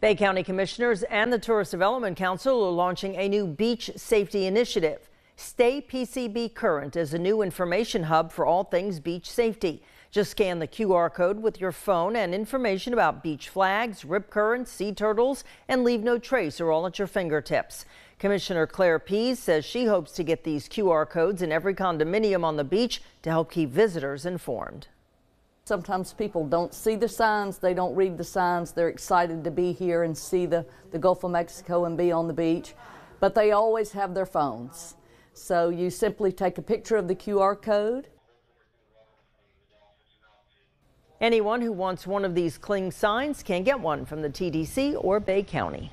Bay County Commissioners and the Tourist Development Council are launching a new beach safety initiative. Stay PCB Current is a new information hub for all things beach safety. Just scan the QR code with your phone and information about beach flags, rip currents, sea turtles, and leave no trace are all at your fingertips. Commissioner Claire Pease says she hopes to get these QR codes in every condominium on the beach to help keep visitors informed. Sometimes people don't see the signs, they don't read the signs, they're excited to be here and see the, the Gulf of Mexico and be on the beach, but they always have their phones. So you simply take a picture of the QR code. Anyone who wants one of these cling signs can get one from the TDC or Bay County.